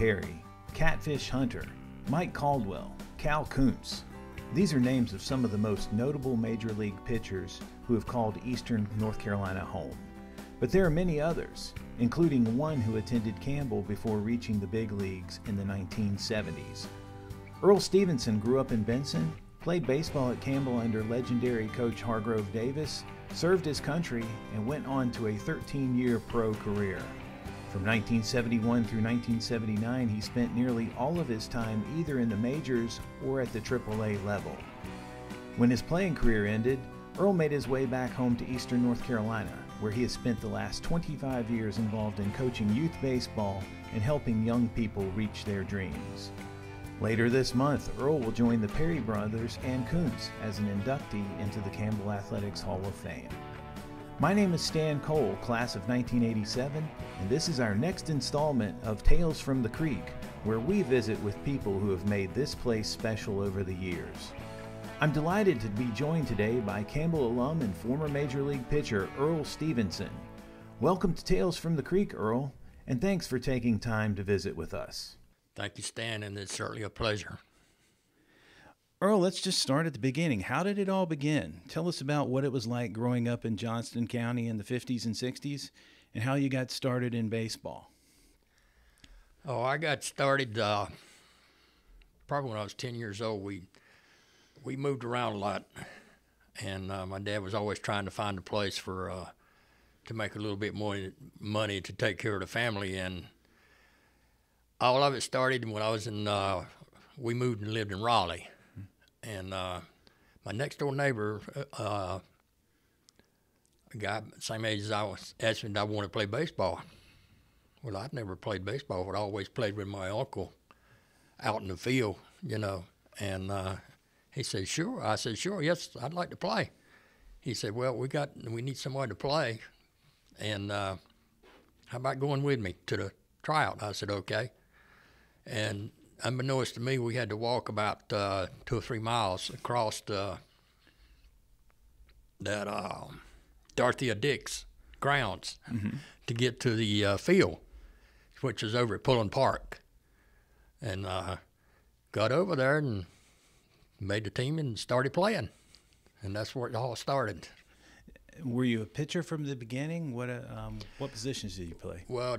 Perry, Catfish Hunter, Mike Caldwell, Cal Koonce. These are names of some of the most notable major league pitchers who have called Eastern North Carolina home. But there are many others, including one who attended Campbell before reaching the big leagues in the 1970s. Earl Stephenson grew up in Benson, played baseball at Campbell under legendary coach Hargrove Davis, served his country, and went on to a 13 year pro career. From 1971 through 1979, he spent nearly all of his time either in the majors or at the AAA level. When his playing career ended, Earl made his way back home to eastern North Carolina, where he has spent the last 25 years involved in coaching youth baseball and helping young people reach their dreams. Later this month, Earl will join the Perry brothers and Koonce as an inductee into the Campbell Athletics Hall of Fame. My name is Stan Cole, class of 1987, and this is our next installment of Tales from the Creek, where we visit with people who have made this place special over the years. I'm delighted to be joined today by Campbell alum and former Major League pitcher Earl Stephenson. Welcome to Tales from the Creek, Earl, and thanks for taking time to visit with us. Thank you, Stan, and it's certainly a pleasure. Earl, let's just start at the beginning. How did it all begin? Tell us about what it was like growing up in Johnston County in the 50s and 60s and how you got started in baseball. Oh, I got started uh, probably when I was 10 years old. We we moved around a lot, and uh, my dad was always trying to find a place for uh, to make a little bit more money to take care of the family. And all of it started when I was in. Uh, we moved and lived in Raleigh and uh, my next door neighbor, uh, a guy same age as I was, asked me did I wanted to play baseball. Well, I'd never played baseball, but I always played with my uncle out in the field, you know. And uh, he said, "Sure." I said, "Sure, yes, I'd like to play." He said, "Well, we got we need someone to play, and uh, how about going with me to the tryout?" I said, "Okay." And unbeknownst to me, we had to walk about uh, two or three miles across the, that uh, Dorothea Dix grounds mm-hmm. to get to the uh, field, which is over at Pullen Park. And uh, got over there and made the team and started playing. And that's where it all started. Were you a pitcher from the beginning? What uh, um, what positions did you play? Well,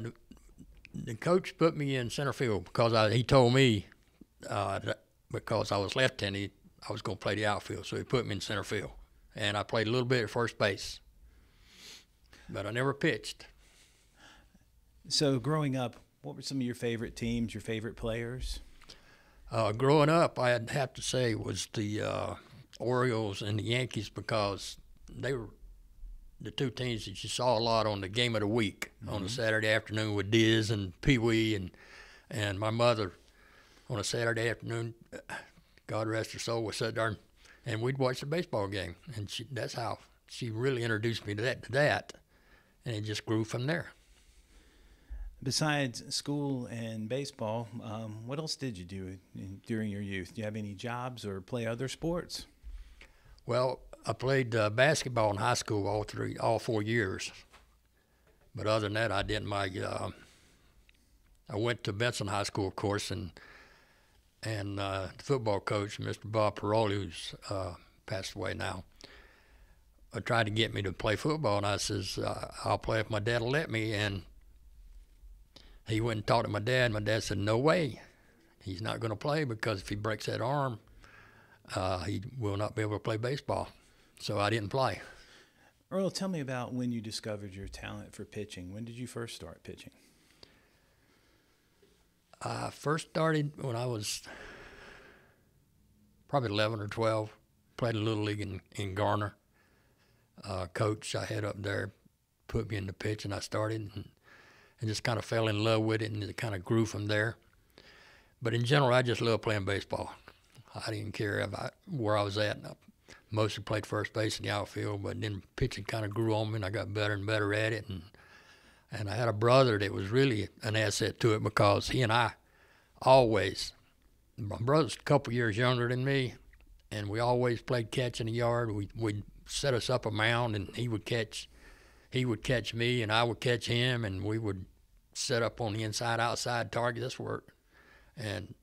the coach put me in center field because I, he told me uh, because I was left-handed, I was going to play the outfield, so he put me in center field, and I played a little bit at first base, but I never pitched. So, growing up, what were some of your favorite teams, your favorite players? Uh, growing up, I'd have to say was the uh, Orioles and the Yankees because they were the two teams that you saw a lot on the game of the week mm-hmm. on a Saturday afternoon with Diz and Pee Wee and and my mother on a Saturday afternoon, God rest her soul, was sit there and, we'd watch the baseball game, and she, that's how she really introduced me to that to that, and it just grew from there. Besides school and baseball, um, what else did you do in, during your youth? Do you have any jobs or play other sports? Well, I played uh, basketball in high school all three, all four years. But other than that, I didn't. My uh, I went to Benson High School, of course, and and uh, the football coach, Mr. Bob Paroli, who's uh, passed away now, uh, tried to get me to play football, and I says uh, I'll play if my dad will let me. And he went and talked to my dad. My dad said, "No way, he's not going to play because if he breaks that arm, uh, he will not be able to play baseball." So I didn't play. Earl, tell me about when you discovered your talent for pitching. When did you first start pitching? I first started when I was probably 11 or 12. Played a little league in, in Garner. Uh, coach I had up there put me in the pitch, and I started and, and just kind of fell in love with it, and it kind of grew from there. But in general, I just love playing baseball. I didn't care about where I was at mostly played first base in the outfield, but then pitching kind of grew on me, and I got better and better at it. And and I had a brother that was really an asset to it because he and I always, my brother's a couple years younger than me, and we always played catch in the yard. We we'd set us up a mound, and he would catch, he would catch me, and I would catch him, and we would set up on the inside outside target. This work, and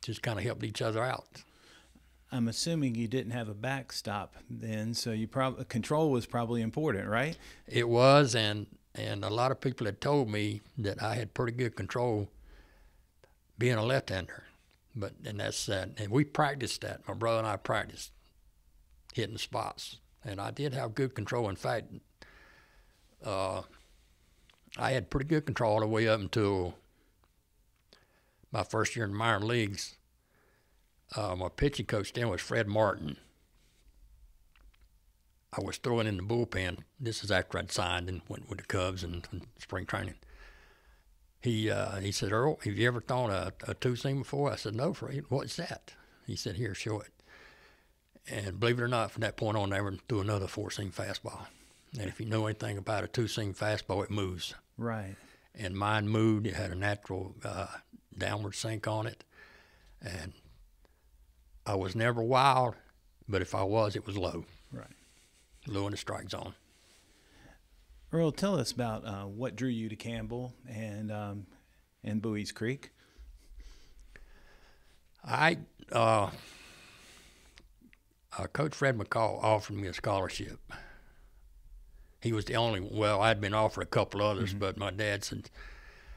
just kind of helped each other out. I'm assuming you didn't have a backstop then, so you probably control was probably important, right? It was, and and a lot of people had told me that I had pretty good control being a left-hander, but and that's that. And we practiced that. My brother and I practiced hitting spots, and I did have good control. In fact, uh, I had pretty good control all the way up until my first year in minor leagues. Uh, my pitching coach then was Fred Martin. I was throwing in the bullpen. This is after I'd signed and went with the Cubs and, and spring training. He uh, he said, Earl, have you ever thrown a, a two seam before? I said, No, Fred. What's that? He said, Here, show it. And believe it or not, from that point on, I never threw another four seam fastball. And if you know anything about a two seam fastball, it moves. Right. And mine moved. It had a natural uh, downward sink on it. And I was never wild, but if I was, it was low. Right. Low in the strike zone. Earl, tell us about uh, what drew you to Campbell and um, and Buies Creek. I uh, uh, Coach Fred McCall offered me a scholarship. He was the only. Well, I'd been offered a couple others, mm-hmm. but my dad said,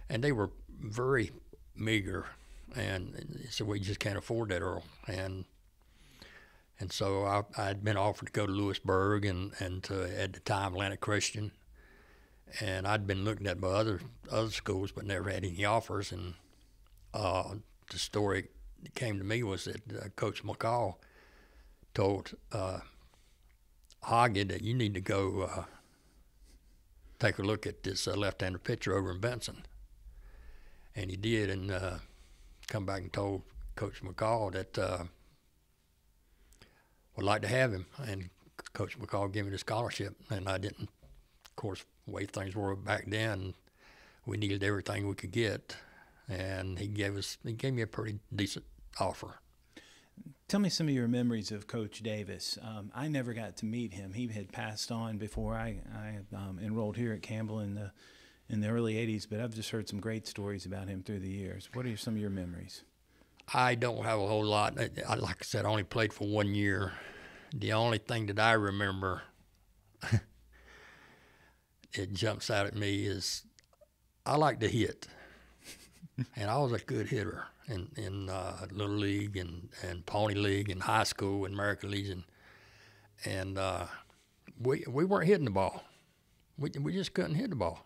and they were very meager, and said we just can't afford that, Earl. And and so I, I'd been offered to go to Louisburg and and to at the time Atlantic Christian, and I'd been looking at my other other schools, but never had any offers. And uh, the story that came to me was that uh, Coach McCall told uh, Hoggett that you need to go uh, take a look at this uh, left-hander pitcher over in Benson. And he did, and uh, come back and told Coach McCall that uh, would like to have him. And Coach McCall gave me the scholarship, and I didn't. Of course, the way things were back then, we needed everything we could get, and he gave us he gave me a pretty decent offer. Tell me some of your memories of Coach Davis. Um, I never got to meet him. He had passed on before I, I um, enrolled here at Campbell in the in the early '80s. But I've just heard some great stories about him through the years. What are some of your memories? I don't have a whole lot. I, like I said, I only played for one year. The only thing that I remember, it jumps out at me, is I like to hit, and I was a good hitter in in uh, little league and and pony league and high school and American Legion, and uh, we we weren't hitting the ball. We we just couldn't hit the ball.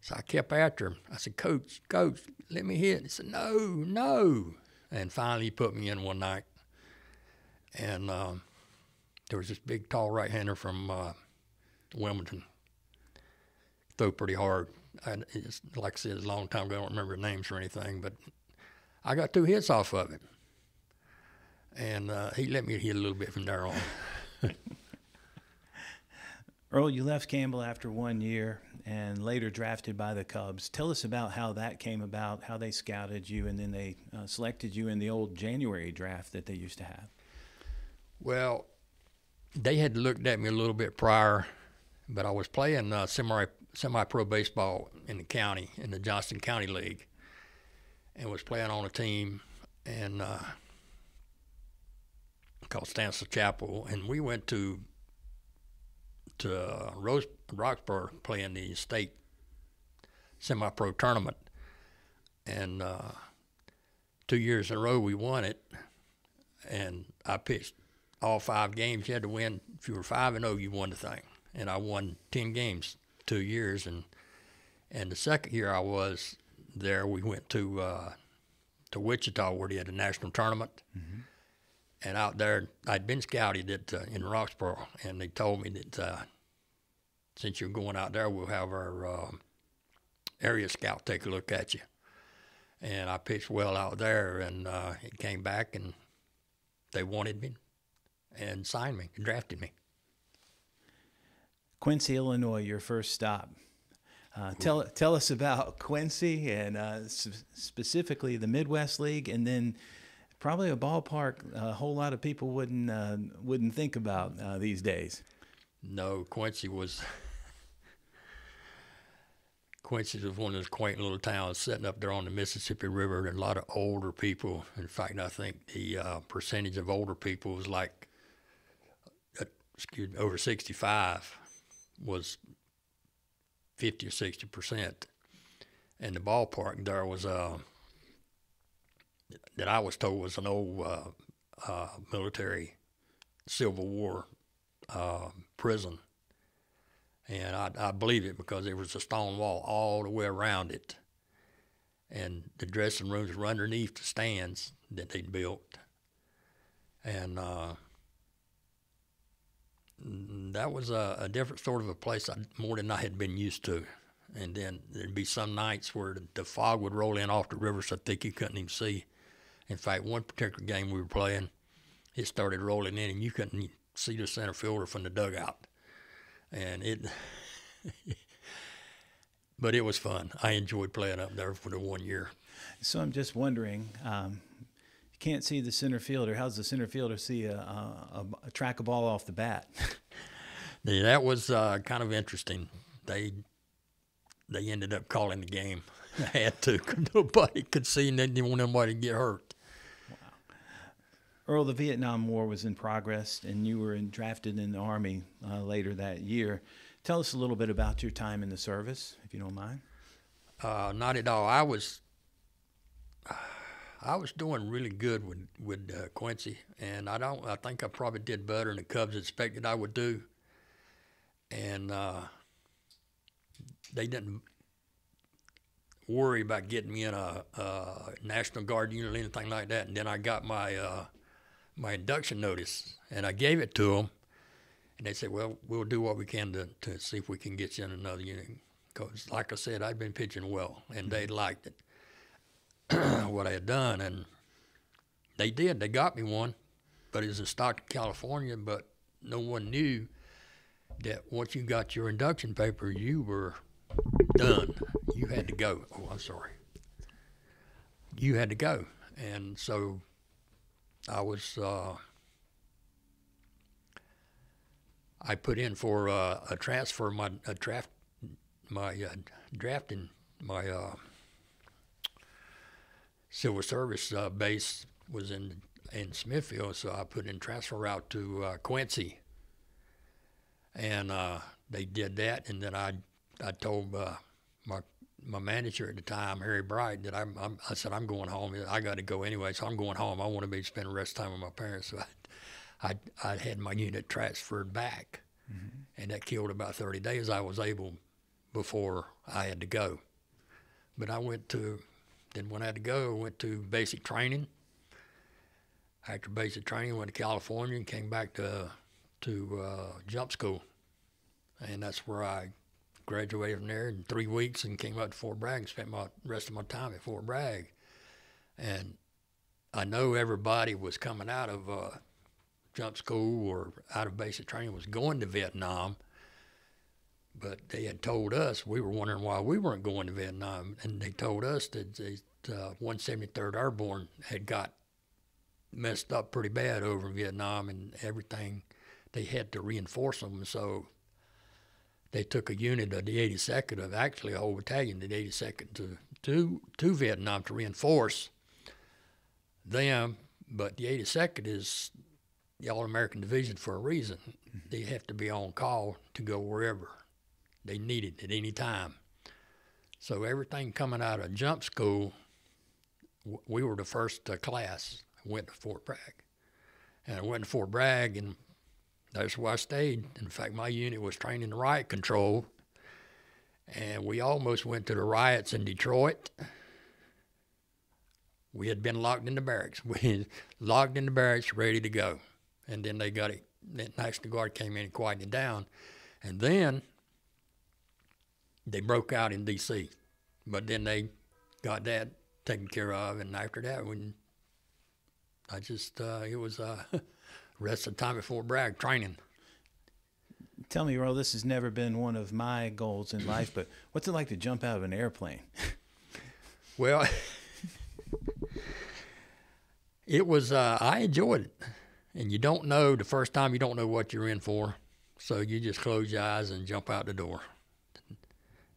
So I kept after him. I said, Coach, Coach, let me hit. He said, No, no. And finally, he put me in one night. And um, there was this big, tall right-hander from uh, Wilmington. Threw pretty hard. I, like I said, it's a long time ago. I don't remember names or anything, but I got two hits off of it. And uh, he let me hit a little bit from there on. Earl, you left Campbell after one year and later drafted by the Cubs. Tell us about how that came about, how they scouted you, and then they uh, selected you in the old January draft that they used to have. Well, they had looked at me a little bit prior, but I was playing uh, semi semi pro baseball in the county in the Johnston County League, and was playing on a team and uh, called Stansel Chapel, and we went to to uh, Rose Roxborough playing the state semi-pro tournament, and uh, two years in a row we won it, and I pitched all five games. You had to win. If you were five and zero, oh, you won the thing, and I won ten games two years, and and the second year I was there, we went to uh, to Wichita where they had a national tournament. Mm-hmm. And out there, I'd been scouted at, uh, in Roxborough, and they told me that uh, since you're going out there, we'll have our uh, area scout take a look at you. And I pitched well out there, and uh, it came back, and they wanted me and signed me, and drafted me. Quincy, Illinois, your first stop. Uh, tell tell us about Quincy and uh, specifically the Midwest League, and then probably a ballpark a whole lot of people wouldn't uh, wouldn't think about uh, these days. No, Quincy was Quincy was one of those quaint little towns sitting up there on the Mississippi River. There a lot of older people. In fact, I think the uh, percentage of older people was like, uh, excuse me, over 65 was 50 or 60 percent. And the ballpark there was, uh, that I was told was an old uh, uh, military Civil War uh, prison and I, I believe it because there was a stone wall all the way around it, and the dressing rooms were underneath the stands that they'd built, and uh, that was a, a, different sort of a place, more than I had been used to. And then there'd be some nights where the, the fog would roll in off the river so thick you couldn't even see. In fact, one particular game we were playing, it started rolling in and you couldn't see the center fielder from the dugout and it. but it was fun. I enjoyed playing up there for the one year. So I'm just wondering, um, you can't see the center fielder. How's the center fielder see a, a, a track a ball off the bat? yeah, that was uh, kind of interesting. They they ended up calling the game. I had to. Nobody could see, and they didn't want anybody to get hurt. Earl, the Vietnam War was in progress, and you were in, drafted in the Army uh, later that year. Tell us a little bit about your time in the service, if you don't mind. Uh, not at all. I was, I was doing really good with with uh, Quincy, and I don't. I think I probably did better than the Cubs expected I would do. And uh, they didn't worry about getting me in a, a, National Guard unit or anything like that. And then I got my uh, my induction notice, and I gave it to them, and they said, "Well, we'll do what we can to, to see if we can get you in another unit." Because, like I said, I'd been pitching well, and they mm-hmm. liked it, what I had done, and they did. They got me one, but it was in Stockton, California. But no one knew that once you got your induction paper, you were done. You had to go. Oh, I'm sorry. You had to go, and so I was uh, I put in for uh, a transfer my a draft my uh, drafting my uh, civil service uh, base was in in Smithfield, so I put in transfer out to uh, Quincy, and they did that, and then I I told my my manager at the time, Harry Bright, that I'm, I'm I said I'm going home. I got to go anyway, so I'm going home. I want to be spend the rest of the time with my parents. So I, I, I had my unit transferred back, mm-hmm. and that killed about 30 days. I was able before I had to go, but I went to then when I had to go, I went to basic training. After basic training, went to California and came back to to uh, jump school, and that's where I graduated from there in three weeks and came up to Fort Bragg and spent my rest of my time at Fort Bragg. And I know everybody was coming out of uh, jump school or out of basic training was going to Vietnam, but they had told us we were wondering why we weren't going to Vietnam, and they told us that the uh, 173rd Airborne had got messed up pretty bad over in Vietnam and everything. They had to reinforce them, so they took a unit of the 82nd, of actually a whole battalion, the 82nd, to, to, to Vietnam to reinforce them. But the 82nd is the All American Division for a reason. Mm-hmm. They have to be on call to go wherever they need it at any time. So everything coming out of jump school, we were the first class. went to Fort Bragg, and I went to Fort Bragg, and that's where I stayed. In fact, my unit was trained in riot control, and we almost went to the riots in Detroit. We had been locked in the barracks. We locked in the barracks, ready to go, and then they got it. The National Guard came in and quieted it down, and then they broke out in D.C. But then they got that taken care of, and after that, when I just uh, it was. Uh, rest of the time at Fort Bragg training. Tell me, Earl, this has never been one of my goals in life, but what's it like to jump out of an airplane? well, it was, uh, I enjoyed it. And you don't know, the first time you don't know what you're in for. So you just close your eyes and jump out the door.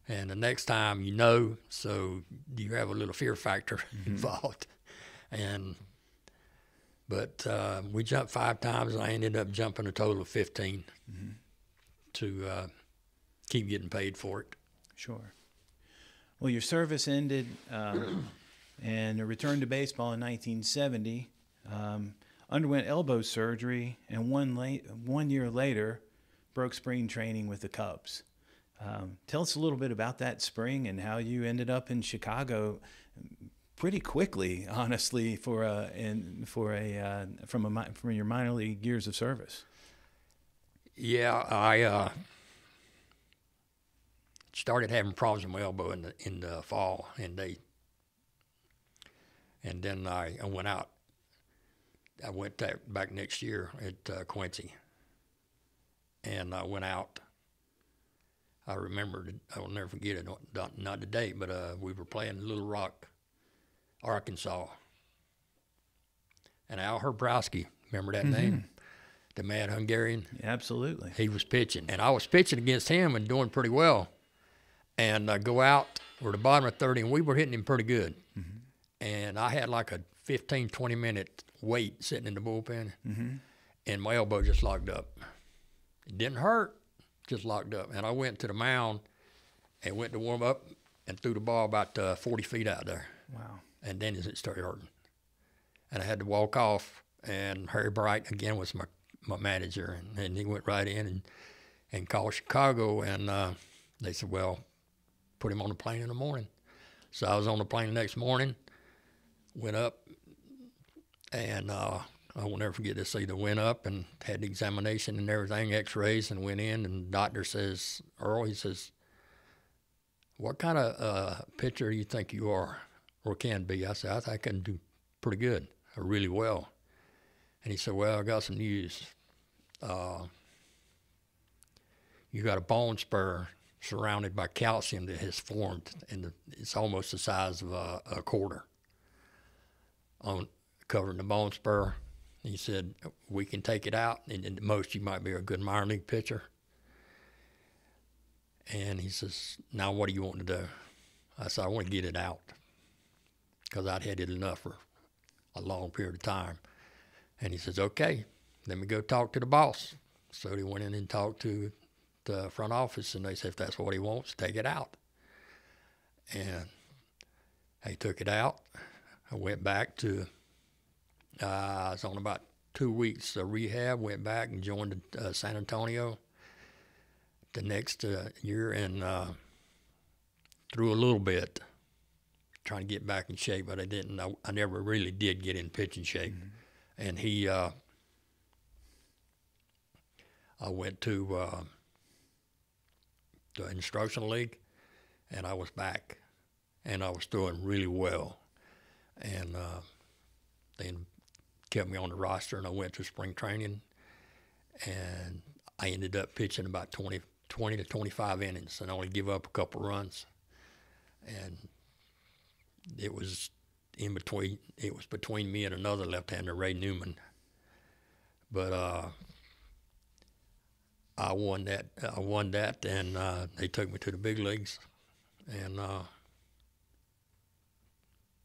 And the next time you know, so you have a little fear factor Mm-hmm. involved. And but uh, we jumped five times, and I ended up jumping a total of 15 Mm-hmm. to uh, keep getting paid for it. Sure. Well, your service ended um, and returned to baseball in 1970. Um, underwent elbow surgery, and one late, one year later, broke spring training with the Cubs. Um, tell us a little bit about that spring and how you ended up in Chicago pretty quickly, honestly, for a in, for a uh, from a from your minor league years of service. Yeah, I uh, started having problems with my elbow in the in the fall, and they and then I, I went out. I went back next year at uh, Quincy, and I went out. I remember, I will never forget it. Not, not but uh, we were playing Little Rock, Arkansas, and Al Hrabosky. Remember that mm-hmm. name? The mad Hungarian Absolutely. he was pitching, and I was pitching against him and doing pretty well. And I go out, we're at the bottom of 30, and we were hitting him pretty good. Mm-hmm. And I had like a 15, 20 minute wait sitting in the bullpen, mm-hmm. and my elbow just locked up. It didn't hurt, just locked up. And I went to the mound and went to warm up and threw the ball about uh, 40 feet out there. Wow. And then it started hurting. And I had to walk off, and Harry Bright again was my, my manager, and, and he went right in and, and called Chicago, and uh, they said, well, put him on the plane in the morning. So I was on the plane the next morning, went up, and uh, I will never forget this either. Went up and had the examination and everything, x-rays, and went in, and the doctor says, Earl, he says, what kind of uh, pitcher do you think you are or can be? I said, I think I can do pretty good, or really well. And he said, Well, I got some news. Uh, you got a bone spur surrounded by calcium that has formed, and it's almost the size of a, a quarter on covering the bone spur. He said, We can take it out, and at most, you might be a good minor league pitcher. And he says, Now, what do you want to do? I said, I want to get it out because I'd had it enough for a long period of time. And he says, Okay, let me go talk to the boss. So he went in and talked to the front office, and they said, If that's what he wants, take it out. And he took it out. I went back to, uh, I was on about two weeks of rehab, went back and joined uh, San Antonio the next uh, year and uh, threw a little bit, trying to get back in shape, but I didn't. I, I never really did get in pitching shape. And he, uh, I went to uh, the instructional league, and I was back, and I was doing really well, and uh, then kept me on the roster, and I went to spring training, and I ended up pitching about 20, 20 to 25 innings and only give up a couple runs. And it was in between, it was between me and another left-hander, Ray Newman. But uh, I won that. I won that, and uh, they took me to the big leagues, and uh,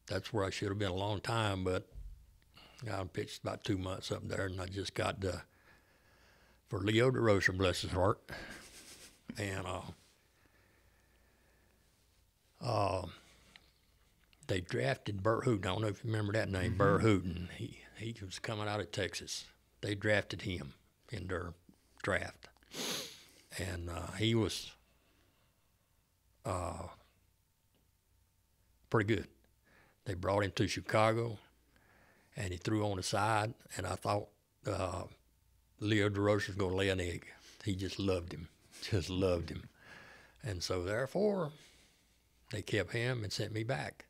that's where I should have been a long time. But I pitched about two months up there, and I just got the for Leo Durocher, bless his heart. And uh, uh, they drafted Burt Hooton. I don't know if you remember that name, Burt Hooton. He, he was coming out of Texas. They drafted him in their draft. And uh, he was uh, pretty good. They brought him to Chicago, and he threw on the side, and I thought uh, Leo Durocher was going to lay an egg. He just loved him, just loved him. And so, therefore, they kept him and sent me back.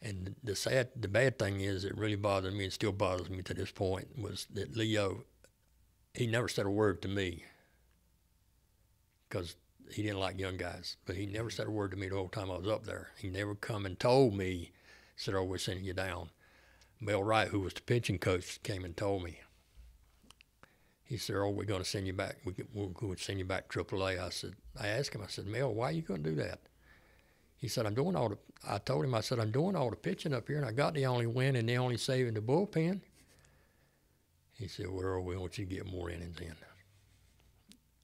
And the sad, the bad thing is, it really bothered me and still bothers me to this point, was that Leo, he never said a word to me because he didn't like young guys. But he never said a word to me the whole time I was up there. He never come and told me, said, "Oh, we're sending you down." Mel Wright, who was the pitching coach, came and told me. He said, "Oh, we're going to send you back. We we're going to send you back AAA." I said, I asked him. I said, "Mel, why are you going to do that?" He said, "I'm doing all the." I told him, I said, "I'm doing all the pitching up here, and I got the only win and the only save in the bullpen." He said, "Well, we want you to get more innings in."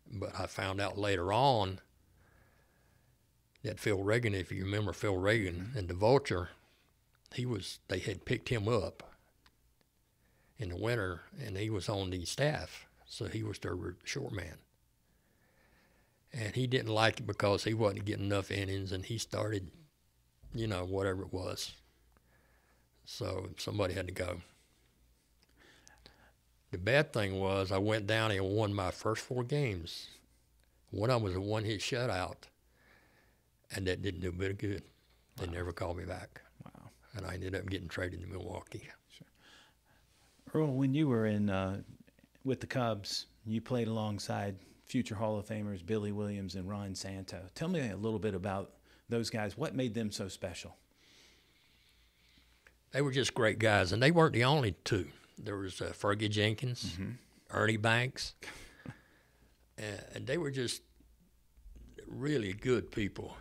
But I found out later on that Phil Regan, if you remember Phil Regan mm-hmm. and the Vulture, he was they had picked him up in the winter, and he was on the staff, so he was their short man. And he didn't like it because he wasn't getting enough innings, and he started, you know, whatever it was. So somebody had to go. The bad thing was I went down and won my first four games. One of them was a one-hit shutout, and that didn't do a bit of good. They wow. never called me back. Wow. And I ended up getting traded to Milwaukee. Sure. Earl, when you were in uh, with the Cubs, you played alongside future Hall of Famers Billy Williams and Ron Santo. Tell me a little bit about those guys. What made them so special? They were just great guys, and they weren't the only two. There was uh, Fergie Jenkins, mm-hmm. Ernie Banks, and they were just really good people.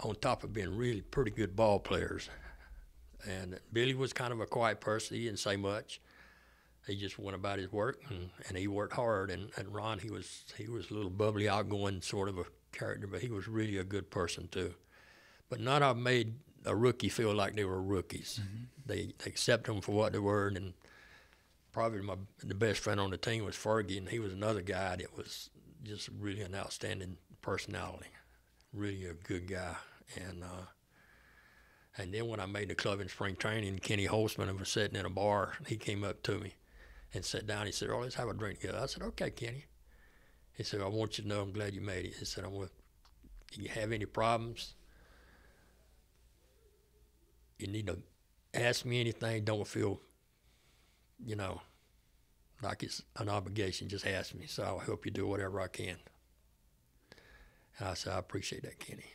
On top of being really pretty good ball players, and Billy was kind of a quiet person. He didn't say much. He just went about his work, and, and he worked hard. And, and Ron, he was he was a little bubbly, outgoing sort of a character, but he was really a good person too. But none of them made a rookie feel like they were rookies. Mm-hmm. They, they accepted them for what they were, and probably my the best friend on the team was Fergie, and he was another guy that was just really an outstanding personality, really a good guy. And uh, and then when I made the club in spring training, Kenny Holtzman was sitting in a bar. He came up to me and sat down. He said, "Oh, let's have a drink together." I said, "Okay, Kenny." He said, "I want you to know I'm glad you made it." He said, "I'm. Do you have any problems? You need to ask me anything. Don't feel you know, like it's an obligation, just ask me. So I'll help you do whatever I can. And I said, I appreciate that, Kenny.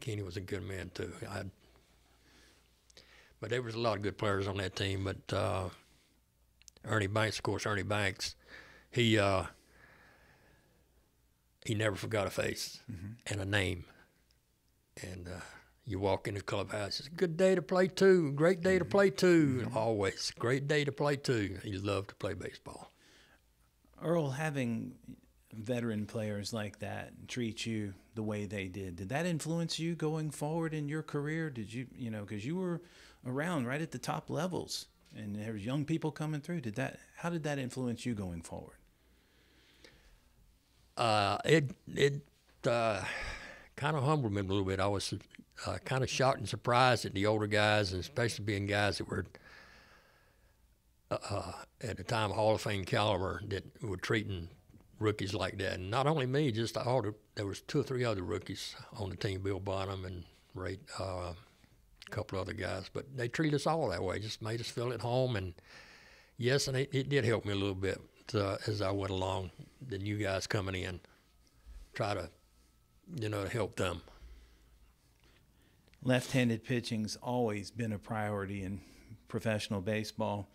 Kenny was a good man too. I, but there was a lot of good players on that team. But uh, Ernie Banks, of course, Ernie Banks, he uh, he never forgot a face mm-hmm. and a name. And uh, you walk in the clubhouse. It's a good day to play too. Great day to play too. Mm-hmm. Always great day to play too. He loved to play baseball. Earl, having veteran players like that treat you the way they did, did that influence you going forward in your career? Did you, you know, because you were around right at the top levels, and there was young people coming through. Did that? How did that influence you going forward? Uh, it it uh, kind of humbled me a little bit. I was uh, kind of shocked and surprised at the older guys, and especially being guys that were uh, uh, at the time Hall of Fame caliber that were treating rookies like that. And not only me, just all the, there was two or three other rookies on the team, Bill Bonham and Ray, uh, a couple other guys, but they treated us all that way. Just made us feel at home. And yes, and it, it did help me a little bit uh, as I went along. The new guys coming in, try to, you know, to help them left-handed pitching's always been a priority in professional baseball.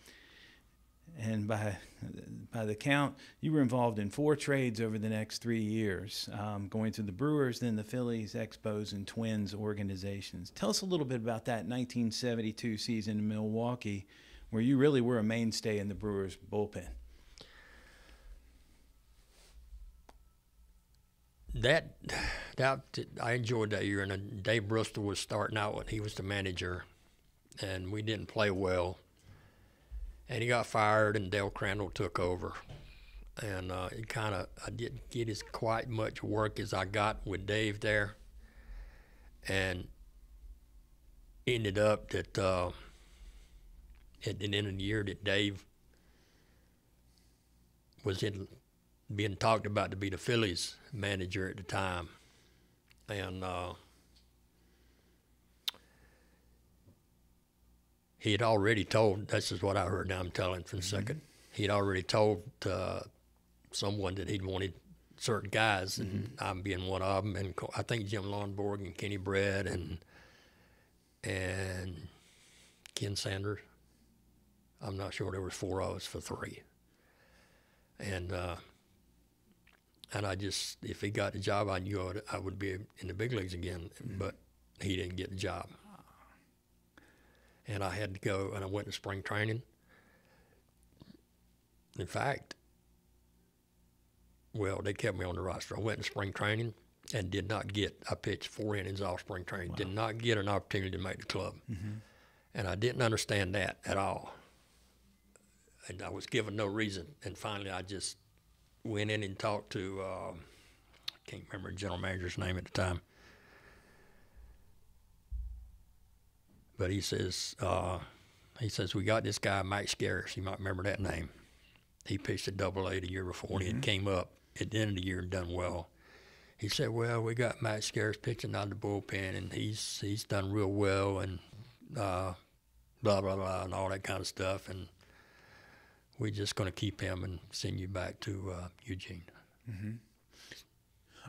And by by the count, you were involved in four trades over the next three years, um, going through the Brewers, then the Phillies, Expos, and Twins organizations. Tell us a little bit about that 1972 season in Milwaukee, where you really were a mainstay in the Brewers bullpen. that that I enjoyed that year, and Dave Bristol was starting out when he was the manager, and we didn't play well. And he got fired, and Del Crandall took over, and uh, it kind of I didn't get as quite much work as I got with Dave there, and ended up that uh, at the end of the year that Dave was in being talked about to be the Phillies manager at the time, and uh, he had already told. This is what I heard. Now I'm telling for a 2nd mm-hmm. He had already told uh, someone that he'd wanted certain guys, and mm-hmm. I'm being one of them. And I think Jim Lonborg and Kenny Brett and and Ken Sanders. I'm not sure there was four of us for three. and uh, and I just if he got the job, I knew I would, I would be in the big leagues again. But he didn't get the job, and I had to go, and I went to spring training. In fact, well, they kept me on the roster. I went to spring training and did not get. I pitched four innings off spring training. Did not get an opportunity to make the club, and I didn't understand that at all. And I was given no reason. And finally, I just went in and talked to. Uh, I can't remember the general manager's name at the time. But he says, uh, he says we got this guy Mike Scarce. You might remember that name. He pitched a double A the year before, and he had came up at the end of the year and done well. He said, "Well, we got Mike Scarce pitching out of the bullpen, and he's he's done real well, and uh, blah blah blah, and all that kind of stuff, and we're just going to keep him and send you back to uh, Eugene."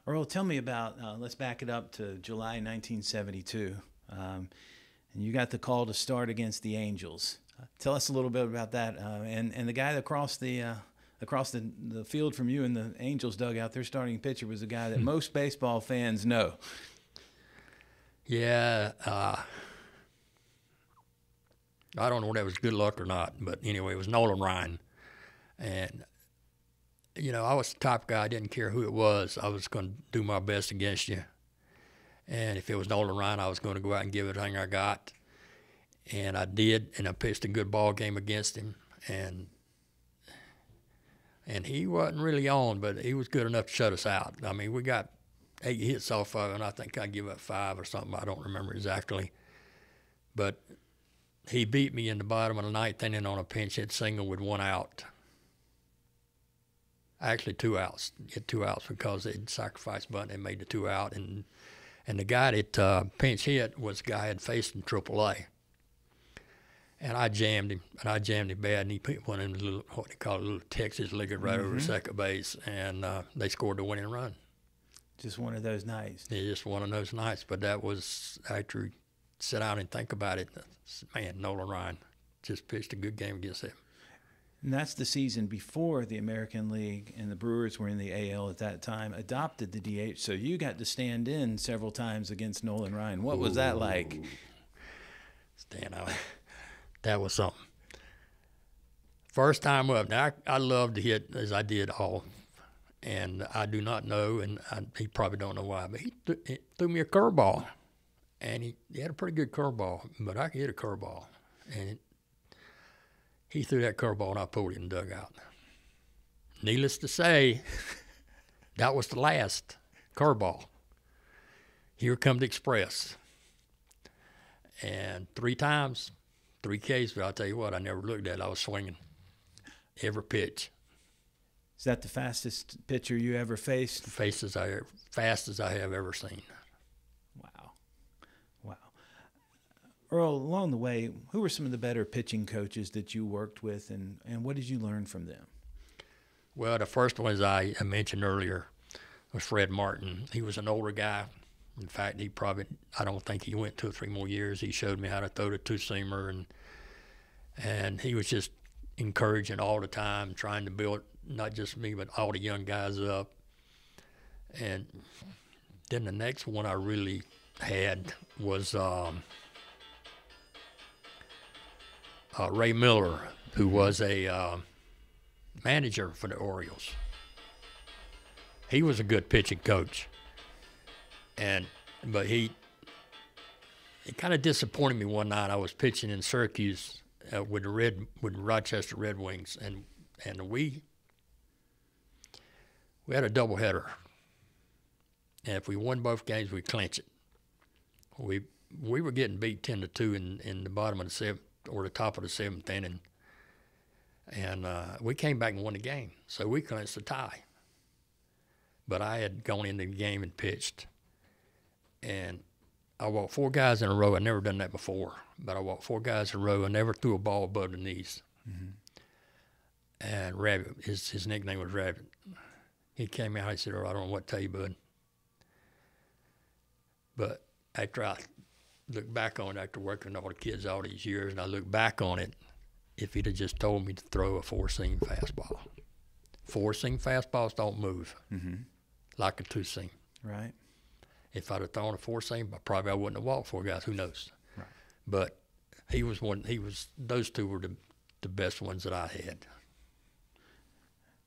Earl, tell me about. Uh, let's back it up to July 1972, um, and you got the call to start against the Angels. Tell us a little bit about that, uh, and and the guy across the uh, across the the field from you in the Angels dugout, their starting pitcher was a guy that most baseball fans know. Yeah, uh, I don't know whether that was good luck or not, but anyway, it was Nolan Ryan, and you know I was the type of guy. I didn't care who it was. I was going to do my best against you, and if it was Nolan Ryan, I was going to go out and give it everything I got, and I did, and I pitched a good ball game against him, and and he wasn't really on, but he was good enough to shut us out. I mean, we got eight hits off of, him, I think I give up five or something. I don't remember exactly, but he beat me in the bottom of the ninth inning on a pinch hit single with one out. Actually, two outs. Get two outs because they sacrificed bunt. They made the two out, and and the guy that uh, pinch hit was the guy I had faced in AAA. And I jammed him, and I jammed him bad, and he put one in the little what they call a little Texas liquor right over second base, and uh, they scored the winning run. Just one of those nights. It's just one of those nights. But that was after you sit down and think about it. Man, Nolan Ryan just pitched a good game against them. And that's the season before the American League and the Brewers were in the AL at that time, adopted the DH. So you got to stand in several times against Nolan Ryan. What was that like? Stand out. That was something. First time up. Now I, I love to hit as I did all, and I do not know, and I, he probably don't know why, but he, th- he threw me a curveball, and he, he had a pretty good curveball, but I could hit a curveball, and it, he threw that curveball and I pulled it in the dugout. Needless to say, that was the last curveball. Here come the express, and three times three Ks, but I'll tell you what, I never looked at it. I was swinging every pitch, Is that the fastest pitcher you ever faced? fast as I fast as I have ever seen. Wow. Wow. Earl, along the way, who were some of the better pitching coaches that you worked with, and, and what did you learn from them? Well, the first one, as I mentioned earlier, was Fred Martin. He was an older guy. In fact, he probably, I don't think he went two or three more years. He showed me how to throw the two seamer, and and he was just encouraging all the time, trying to build not just me, but all the young guys up. And then the next one I really had was um, uh, Ray Miller, who was a uh, manager for the Orioles. He was a good pitching coach, and but he he kind of disappointed me one night. I was pitching in Syracuse uh, with the Red with Rochester Red Wings, and and we we had a doubleheader, and if we won both games, we clinch it. We we were getting beat ten to two in in the bottom of the seventh or the top of the seventh inning, and uh, we came back and won the game, so we clinched the tie. But I had gone into the game and pitched, and I walked four guys in a row. I'd never done that before, but I walked four guys in a row. I never threw a ball above the knees. And Rabbit, his his nickname was Rabbit. He came out. He said, "Oh, "I don't know what to tell you, bud." But after I look back on it, after working with all the kids all these years, and I look back on it, if he'd have just told me to throw a four seam fastball, four seam fastballs don't move like a two seam. Right. If I'd have thrown a four seam, I probably I wouldn't have walked four guys. Who knows? Right. But he was one. He was those two were the the best ones that I had.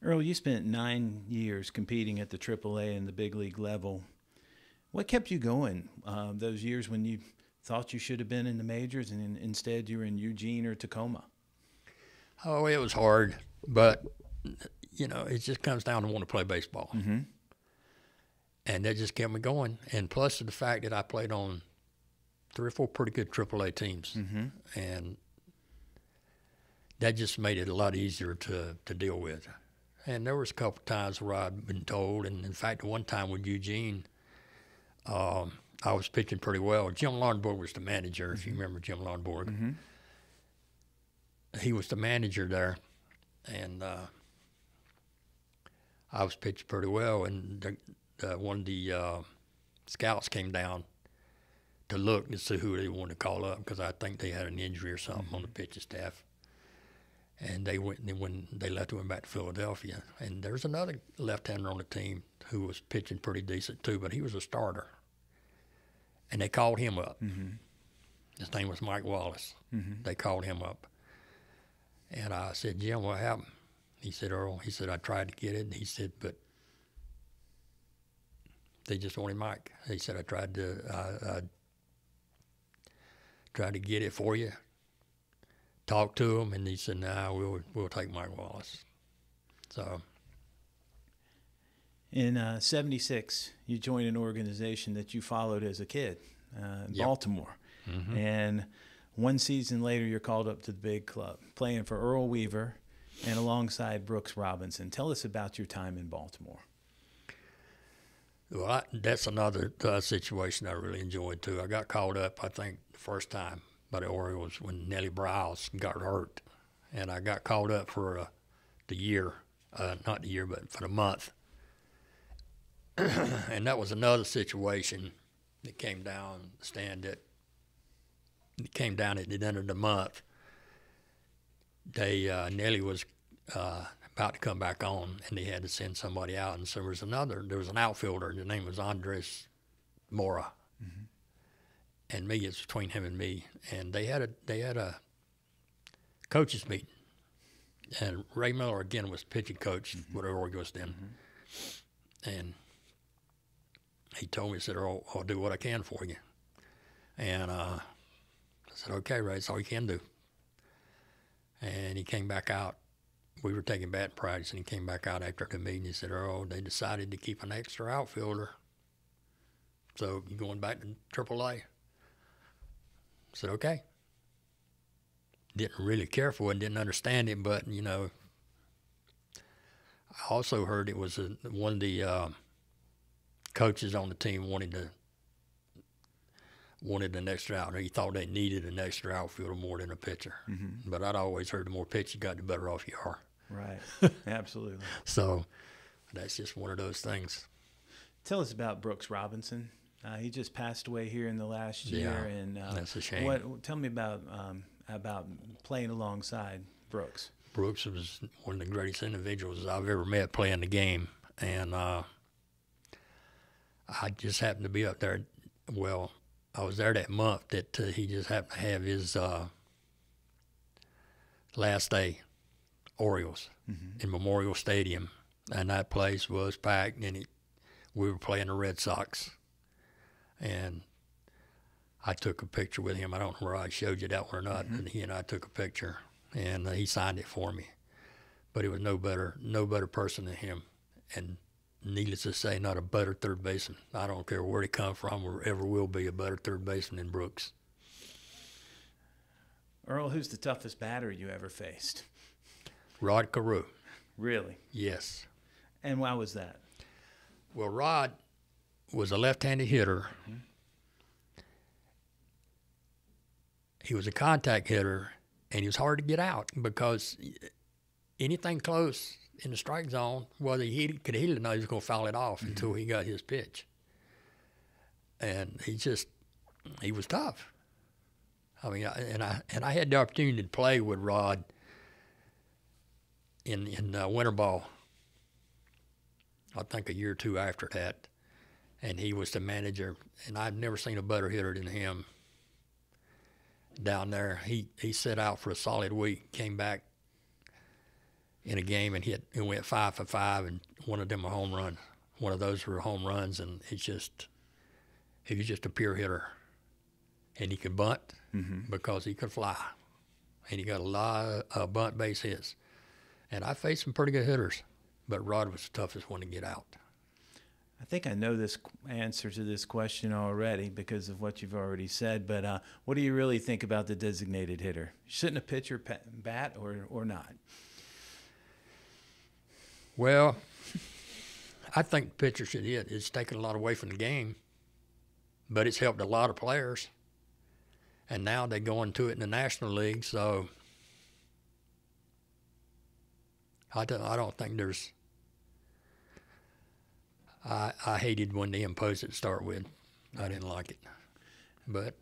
Earl, you spent nine years competing at the AAA and the big league level. What kept you going uh, those years when you thought you should have been in the majors and in, instead you were in Eugene or Tacoma? Oh, it was hard, but you know, it just comes down to want to play baseball, Mm-hmm. and that just kept me going. And plus the fact that I played on three or four pretty good AAA teams, Mm-hmm. and that just made it a lot easier to to deal with. And there was a couple times where I'd been told, and in fact, one time with Eugene, um, I was pitching pretty well. Jim Lonborg was the manager, if you remember Jim Lonborg. Mm-hmm. He was the manager there, and uh, I was pitching pretty well. And the, the, one of the uh, scouts came down to look to see who they wanted to call up because I think they had an injury or something on the pitching staff. And they went. They when they left, went back to Philadelphia. And there's another left-hander on the team who was pitching pretty decent too, but he was a starter. And they called him up. Mm-hmm. His name was Mike Wallace. Mm-hmm. They called him up. And I said, Jim, what happened? He said, Earl, he said, I tried to get it. And he said, but they just wanted Mike. He said, I tried to, I, I tried to get it for you. Talk to him, and he said, "No, we'll we'll take Mike Wallace." So In uh, 76, you joined an organization that you followed as a kid uh, in Yep. Baltimore. mhm. And one season later, you're called up to the big club, playing for Earl Weaver and alongside Brooks Robinson. Tell us about your time in Baltimore. Well, I, that's another uh, situation I really enjoyed too. I got called up, I think, the first time by the Orioles when Nellie Briles got hurt, and I got called up for uh, the year, uh, not the year, but for the month. and that was another situation that came down stand that it came down at the end of the month. They uh, Nellie was uh, about to come back on, and they had to send somebody out. And so there was another. There was an outfielder. And The name was Andres Mora, and me. It's between him and me. And they had a they had a coaches meeting, and Ray Miller again was pitching coach for the was then, and he told me, he said, "I'll, I'll do what I can for you," and uh, I said, "Okay, Ray, that's all you can do." And he came back out we were taking bat practice, and he came back out after the meeting. He said, "Oh, they decided to keep an extra outfielder, so you're going back to AAA?" I said, "Okay." Didn't really care for it, didn't understand it, but you know, I also heard it was a, one of the uh, coaches on the team wanted to wanted an extra out. He thought they needed an extra outfielder more than a pitcher. Mm-hmm. But I'd always heard the more pitch you got, the better off you are. Right. Absolutely. So that's just one of those things. Tell us about Brooks Robinson. Uh, he just passed away here in the last year, Yeah, and uh, That's a shame. what? Tell me about um, about playing alongside Brooks. Brooks was one of the greatest individuals I've ever met playing the game, and uh, I just happened to be up there. Well, I was there that month that uh, he just happened to have his uh, last day Orioles in Memorial Stadium, and that place was packed, and it, we were playing the Red Sox, and I took a picture with him. I don't know where I showed you that one or not, but he and I took a picture, and uh, he signed it for me. But it was no better, no better person than him, and needless to say, not a better third baseman. I don't care where he come from or ever will be a better third baseman than Brooks. Earl, who's the toughest batter you ever faced? Rod Carew, Really? yes. And why was that? Well, Rod was a left-handed hitter. Mm-hmm. He was a contact hitter, and he was hard to get out because anything close in the strike zone, whether he could hit it or not, he was going to foul it off until he got his pitch. And he just, he was tough. I mean, I, and I and I had the opportunity to play with Rod in in uh, winter ball I think a year or two after that, and he was the manager. And I've never seen a better hitter than him down there. He he set out for a solid week, came back in a game and hit and went five for five, and one of them a home run. One of those were home runs, and it's just he was just a pure hitter, and he could bunt Mm-hmm. because he could fly, and he got a lot of bunt base hits. And I faced some pretty good hitters, but Rod was the toughest one to get out. I think I know this answer to this question already because of what you've already said. But uh, what do you really think about the designated hitter? Shouldn't a pitcher bat or or not? Well, I think pitcher should hit. It's taken a lot away from the game, but it's helped a lot of players. And now they go into it in the National League, so I don't, I don't think there's. I, I hated when they imposed it to start with. I didn't like it. But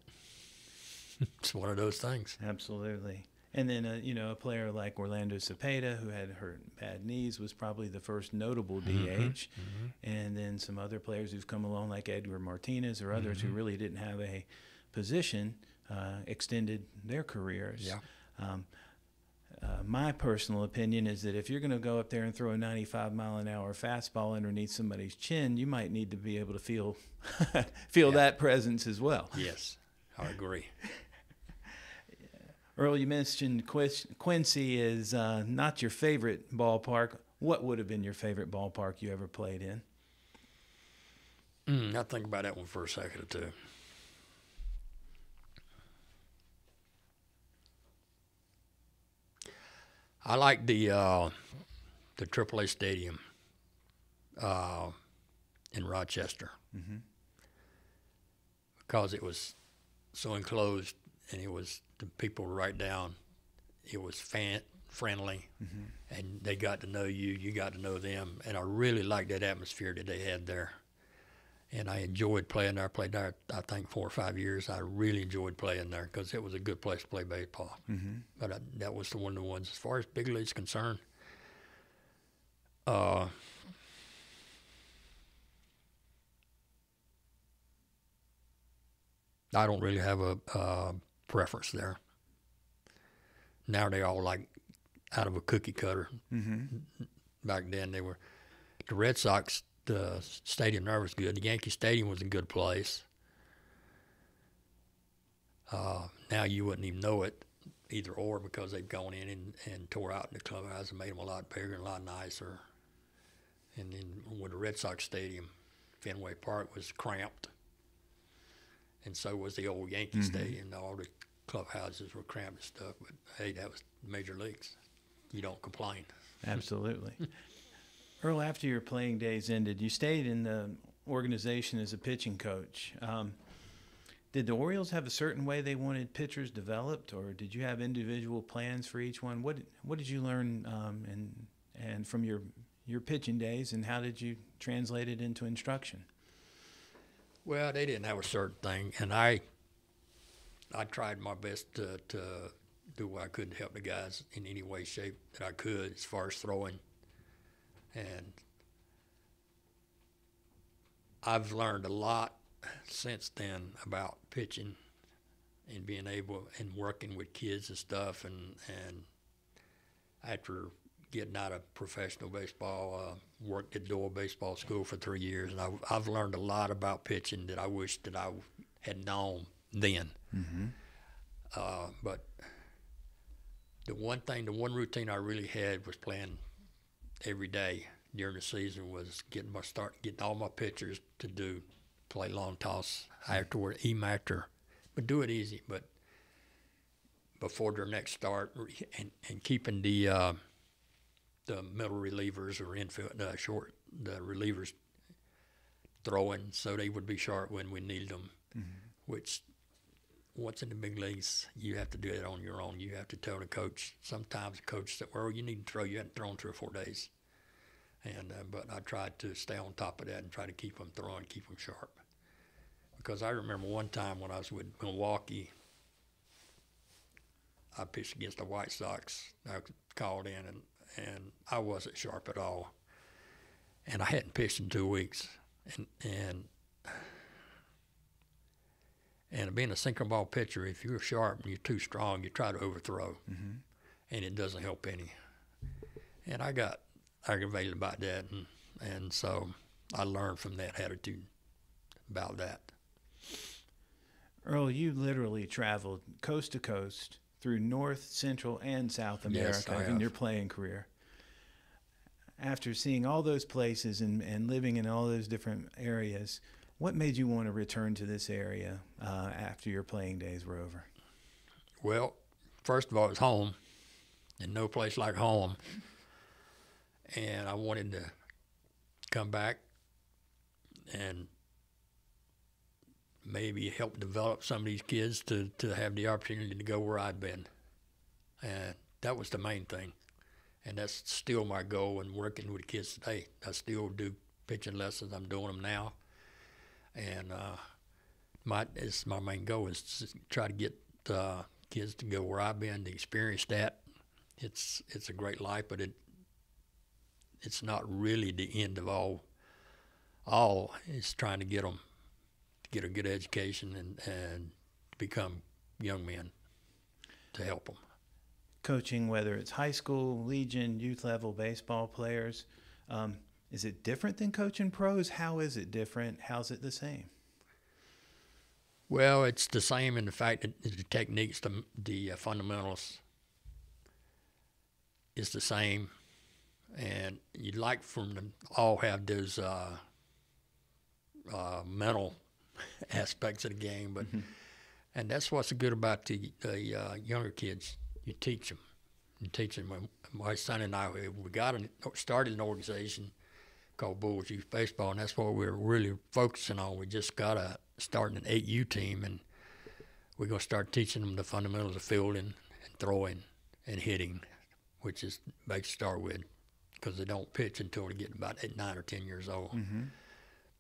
it's one of those things. Absolutely. And then, uh, you know, a player like Orlando Cepeda, who had hurt bad knees, was probably the first notable DH. And then some other players who've come along, like Edgar Martinez or others, who really didn't have a position, uh, extended their careers. Yeah. Um, uh, my personal opinion is that if you're going to go up there and throw a 95 mile an hour fastball underneath somebody's chin, you might need to be able to feel feel Yeah. that presence as well. Yes, I agree. Earl, you mentioned Quincy is uh, not your favorite ballpark. What would have been your favorite ballpark you ever played in? Mm, I think about that one for a second or two. I like the uh, the AAA Stadium uh, in Rochester because it was so enclosed and it was the people right down. It was fan friendly, and they got to know you. You got to know them, and I really liked that atmosphere that they had there and I enjoyed playing there. I played there, I think, four or five years. I really enjoyed playing there because it was a good place to play baseball. Mm-hmm. But I, that was the one of the ones. As far as big league's concerned, uh, I don't really have a uh, preference there. Now they all like out of a cookie cutter. Mm-hmm. Back then they were the Red Sox. The stadium there was good. The Yankee Stadium was a good place. Uh, now you wouldn't even know it, either or, because they've gone in and, and tore out the clubhouse and made them a lot bigger and a lot nicer. And then with the Red Sox Stadium, Fenway Park was cramped, and so was the old Yankee Stadium. All the clubhouses were cramped and stuff. But hey, that was major leagues. You don't complain. Absolutely. Earl, after your playing days ended, you stayed in the organization as a pitching coach. Um, did the Orioles have a certain way they wanted pitchers developed, or did you have individual plans for each one? What What did you learn um, and and from your your pitching days, and how did you translate it into instruction? Well, they didn't have a certain thing, and I I tried my best to, to do what I could to help the guys in any way, shape that I could as far as throwing. And I've learned a lot since then about pitching and being able and working with kids and stuff. And, and after getting out of professional baseball, uh, worked at Doyle Baseball School for three years, and I, I've learned a lot about pitching that I wish that I had known then. Uh, but the one thing, the one routine I really had was playing every day during the season was getting my start, getting all my pitchers to do play long toss afterward, even after, but do it easy, but before their next start, and and keeping the uh, the middle relievers or infield uh, short the relievers throwing so they would be sharp when we needed them, which once in the big leagues, you have to do it on your own. You have to tell the coach. Sometimes the coach said, "Well, you need to throw. You haven't thrown three or four days." And uh, but I tried to stay on top of that and try to keep them throwing, keep them sharp. Because I remember one time when I was with Milwaukee, I pitched against the White Sox. I was called in and and I wasn't sharp at all. and I hadn't pitched in two weeks, and and and being a sinker ball pitcher, if you're sharp and you're too strong, you try to overthrow, mm-hmm. and it doesn't help any. And I got aggravated about that, and and so I learned from that attitude about that. Earl, you literally traveled coast to coast through North, Central, and South America yes, in your playing career. After seeing all those places and, and living in all those different areas, what made you want to return to this area uh, after your playing days were over? Well, first of all, it's home, and no place like home. And I wanted to come back and maybe help develop some of these kids to, to have the opportunity to go where I'd been. And that was the main thing. And that's still my goal in working with kids today. I still do pitching lessons. I'm doing them now. And uh, my it's my main goal is to try to get uh, kids to go where I've been to experience that. It's it's a great life, but it it's not really the end of all. All is trying to get them get a good education and, and become young men to help them. Coaching, whether it's high school, Legion, youth level baseball players, um, is it different than coaching pros? How is it different? How's it the same? Well, it's the same in the fact that the techniques, the, the uh, fundamentals is the same. And you'd like for them to all have those uh, uh, mental aspects of the game. But mm-hmm. and that's what's good about the, the uh, younger kids. You teach them. You teach them. My son and I we got an, started an organization called Bulls Youth Baseball, and that's what we're really focusing on. We just got a starting an 8U team, and we're gonna start teaching them the fundamentals of fielding and throwing and hitting, which is big to start with, because they don't pitch until they get about eight, nine, or ten years old. Mm-hmm.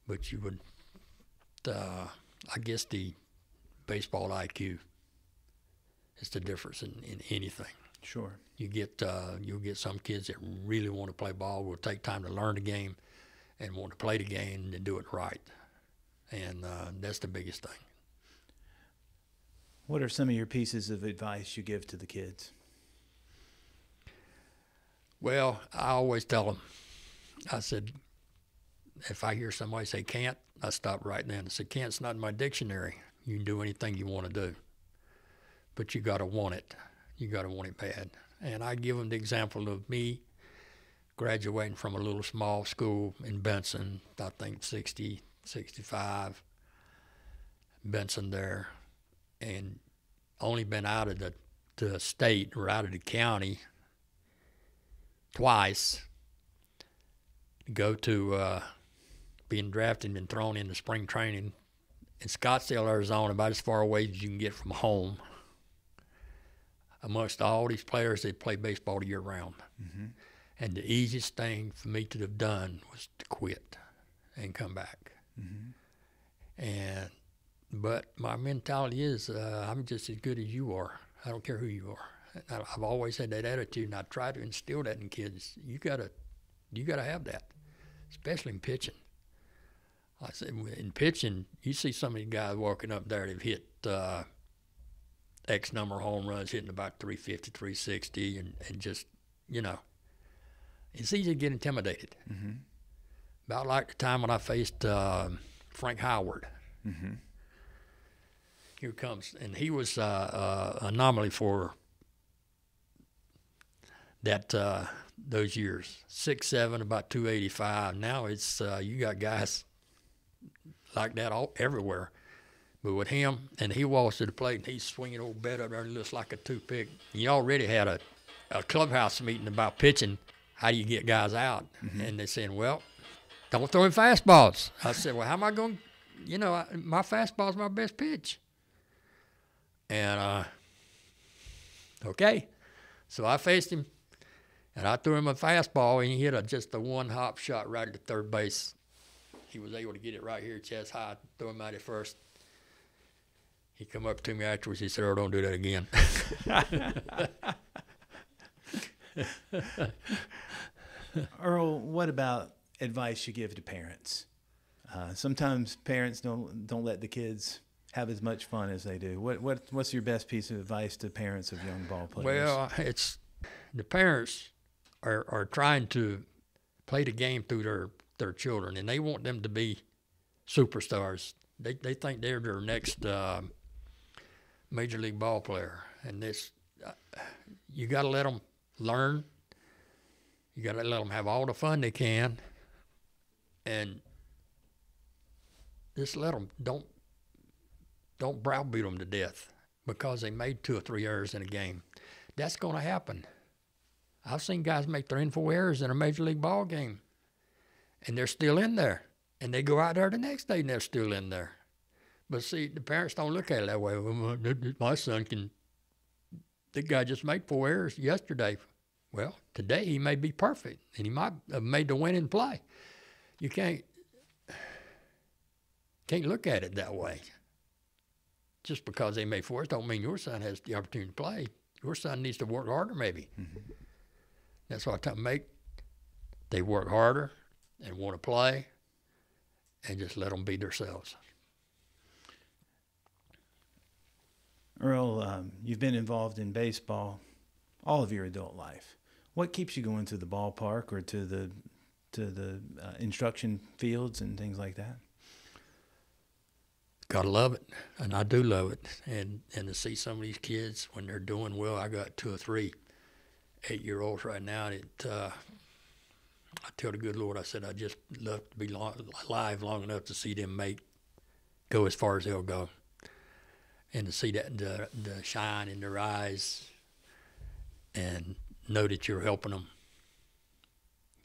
But you would uh, I guess the baseball IQ is the difference in, in anything. Sure. You get uh, you'll get some kids that really want to play ball, will take time to learn the game, and want to play the game and do it right, and uh, that's the biggest thing. What are some of your pieces of advice you give to the kids? Well, I always tell them, I said, if I hear somebody say can't, I stopped right then and said, Can't's not in my dictionary. You can do anything you want to do, but you got to want it. You got to want it bad. And I give them the example of me graduating from a little small school in Benson, I think 60, 65, Benson there, and only been out of the, the state or out of the county twice. Go to uh, being drafted and thrown into spring training in Scottsdale, Arizona, about as far away as you can get from home. Amongst all these players that play baseball year round. Mm-hmm. And the easiest thing for me to have done was to quit and come back. Mm-hmm. And but my mentality is uh, I'm just as good as you are. I don't care who you are. I've always had that attitude, and I try to instill that in kids. You gotta, you gotta have that, especially in pitching. I said, in pitching, you see some of these guys walking up there that've hit uh, X number of home runs, hitting about 350, 360, and, and just, you know, it's easy to get intimidated. Mm-hmm. About like the time when I faced uh, Frank Howard. Mm-hmm. Here comes, and he was uh, uh, anomaly for that uh, those years. Six seven, about two eighty five. Now it's uh, you got guys like that all everywhere. But with him, and he walks to the plate and he's swinging old bat up there and looks like a toothpick. He already had a, a clubhouse meeting about pitching. How do you get guys out? Mm-hmm. And they saying, well, don't throw him fastballs. I said, well, how am I going? You know, I, my fastball's my best pitch. And uh, okay, so I faced him, and I threw him a fastball, and he hit a, just a one hop shot right at the third base he was able to get it right here chest high, throw him out at first. He come up to me afterwards. He said, "Oh, don't do that again." Earl, what about advice you give to parents? Uh, sometimes parents don't don't let the kids have as much fun as they do. What what what's your best piece of advice to parents of young ball players? Well, it's the parents are are trying to play the game through their their children, and they want them to be superstars. They they think they're their next uh, major league ball player, and this uh, you got to let them learn. You got to let them have all the fun they can, and just let them don't don't browbeat them to death because they made two or three errors in a game. That's going to happen. I've seen guys make three and four errors in a major league ball game, and they're still in there. And they go out there the next day and they're still in there. But see, the parents don't look at it that way. My son can. The guy just made four errors yesterday. Well, today he may be perfect, and he might have made the winning play. You can't can't look at it that way just because they made fours don't mean your son has the opportunity to play. Your son needs to work harder, maybe. Mm-hmm. That's why I tell them make they work harder and want to play, and just let them be themselves. Earl, um, you've been involved in baseball all of your adult life. What keeps you going to the ballpark or to the to the uh, instruction fields and things like that? gotta love it, and I do love it. And and to see some of these kids when they're doing well, I got two or three eight year olds right now that uh, I tell the good Lord, I said I just love to be long, alive long enough to see them make go as far as they'll go, and to see that the the shine in their eyes, and know that you're helping them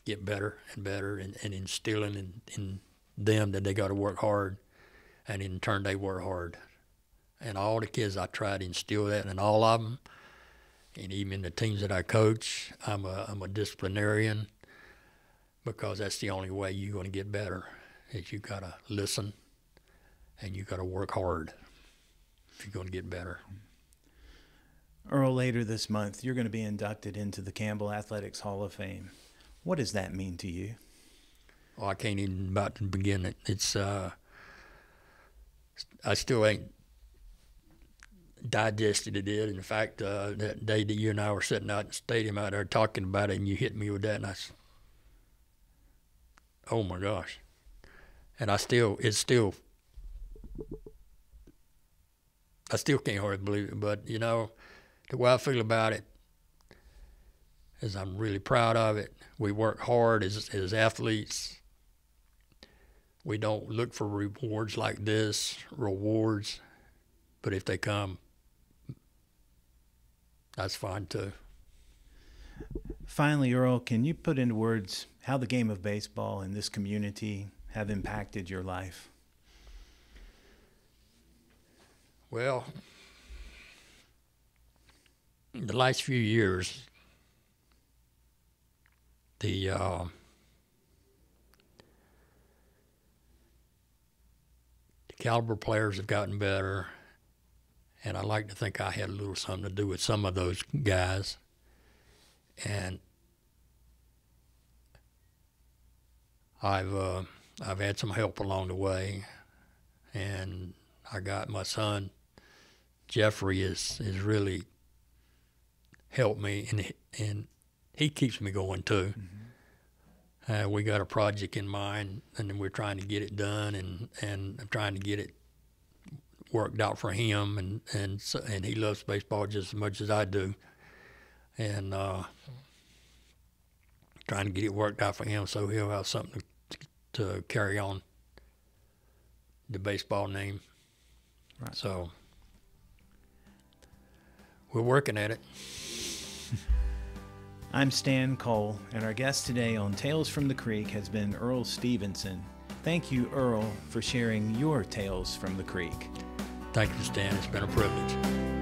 get better and better, and, and instilling in, in them that they got to work hard and in turn they work hard. And all the kids I try to instill that in all of them, and even in the teams that I coach, I'm a I'm a disciplinarian because that's the only way you're going to get better. Is you got to listen, and you got to work hard if you're going to get better. Earl, later this month, you're going to be inducted into the Campbell Athletics Hall of Fame. What does that mean to you? Oh, I can't even about to begin it. It's uh, I still ain't digested it yet. In fact, uh, that day that you and I were sitting out in the stadium out there talking about it, and you hit me with that, and I said, "Oh my gosh!" And I still, it's still, I still can't hardly believe it. But you know, the way I feel about it is, I'm really proud of it. We work hard as as athletes we don't look for rewards like this, rewards, but if they come, that's fine too. Finally, Earl, can you put into words how the game of baseball and this community have impacted your life? Well, the last few years, the uh, caliber players have gotten better, and I like to think I had a little something to do with some of those guys. And I've uh, I've had some help along the way, and I got my son Jeffrey is is really helped me, and and he keeps me going too. Mm-hmm. Uh, we got a project in mind, and we're trying to get it done, and and I'm trying to get it worked out for him, and and so, and he loves baseball just as much as I do, and uh, trying to get it worked out for him so he'll have something to, to carry on the baseball name. Right. So we're working at it. I'm Stan Cole, and our guest today on Tales from the Creek has been Earl Stephenson. Thank you, Earl, for sharing your Tales from the Creek. Thank you, Stan. It's been a privilege.